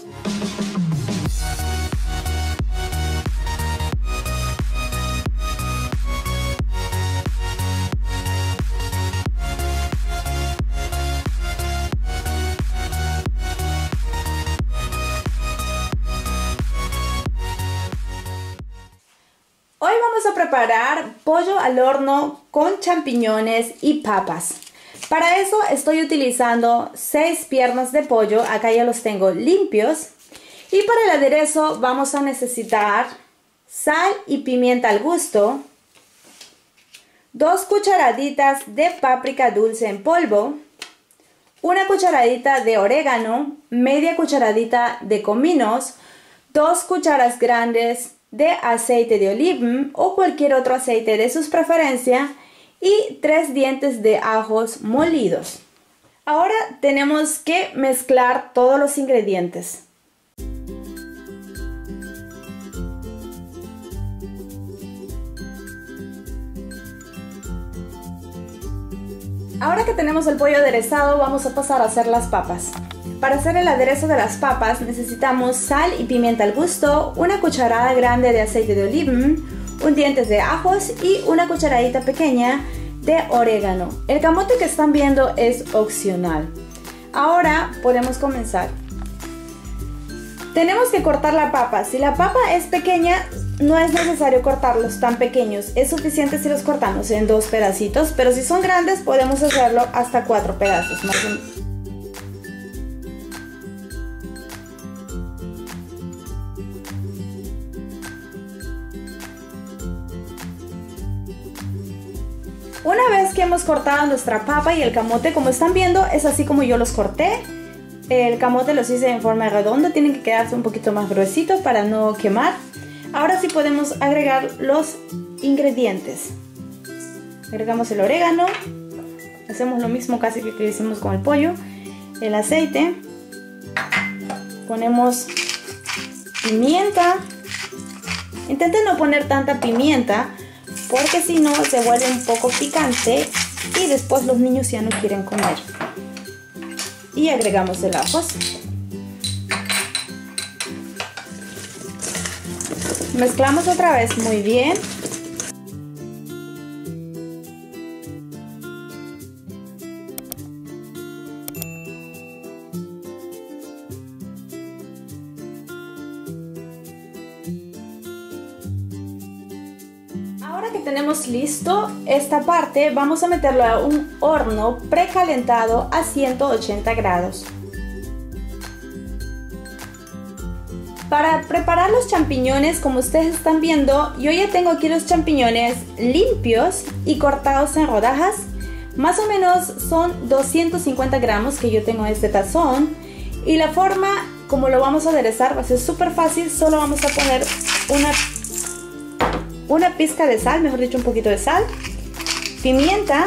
Hoy vamos a preparar pollo al horno con champiñones y papas. Para eso estoy utilizando 6 piernas de pollo, acá ya los tengo limpios. Y para el aderezo vamos a necesitar sal y pimienta al gusto, 2 cucharaditas de páprica dulce en polvo, una cucharadita de orégano, media cucharadita de cominos, 2 cucharas grandes de aceite de oliva o cualquier otro aceite de sus preferencias y tres dientes de ajos molidos. Ahora tenemos que mezclar todos los ingredientes. Ahora que tenemos el pollo aderezado vamos a pasar a hacer las papas. Para hacer el aderezo de las papas necesitamos sal y pimienta al gusto, una cucharada grande de aceite de oliva, un diente de ajos y una cucharadita pequeña de orégano. El camote que están viendo es opcional. Ahora podemos comenzar. Tenemos que cortar la papa. Si la papa es pequeña, no es necesario cortarlos tan pequeños. Es suficiente si los cortamos en dos pedacitos, pero si son grandes podemos hacerlo hasta cuatro pedazos. Una vez que hemos cortado nuestra papa y el camote, como están viendo, es así como yo los corté. El camote los hice en forma redonda, tienen que quedarse un poquito más gruesitos para no quemar. Ahora sí podemos agregar los ingredientes. Agregamos el orégano, hacemos lo mismo casi que hicimos con el pollo, el aceite, ponemos pimienta, intenten no poner tanta pimienta porque si no se vuelve un poco picante y después los niños ya no quieren comer. Y agregamos el ajo. Mezclamos otra vez muy bien que tenemos listo esta parte, vamos a meterlo a un horno precalentado a 180 grados. Para preparar los champiñones, como ustedes están viendo, yo ya tengo aquí los champiñones limpios y cortados en rodajas. Más o menos son 250 gramos que yo tengo en este tazón. Y la forma como lo vamos a aderezar va a ser súper fácil. Solo vamos a poner una una pizca de sal, mejor dicho un poquito de sal, pimienta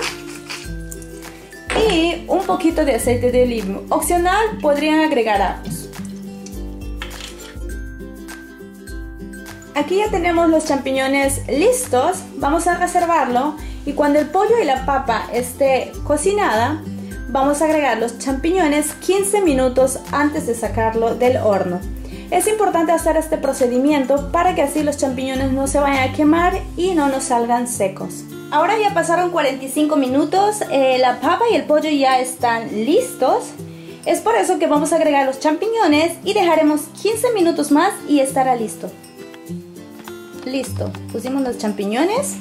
y un poquito de aceite de oliva. Opcional podrían agregar ajos. Aquí ya tenemos los champiñones listos, vamos a reservarlo y cuando el pollo y la papa esté cocinada, vamos a agregar los champiñones 15 minutos antes de sacarlo del horno. Es importante hacer este procedimiento para que así los champiñones no se vayan a quemar y no nos salgan secos. Ahora ya pasaron 45 minutos, eh, la papa y el pollo ya están listos. Es por eso que vamos a agregar los champiñones y dejaremos 15 minutos más y estará listo. Listo, pusimos los champiñones